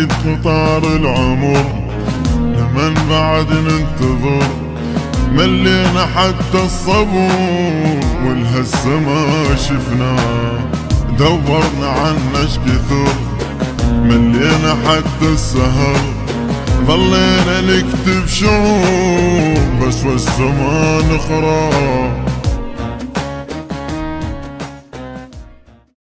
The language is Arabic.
عيد قطار العمر. لمن بعد ننتظر ملينا حتى الصبور. والهسه ما شفناه دورنا عنش كثر ملينا حتى السهر ظلينا نكتب شعور. بس والزمان خراب.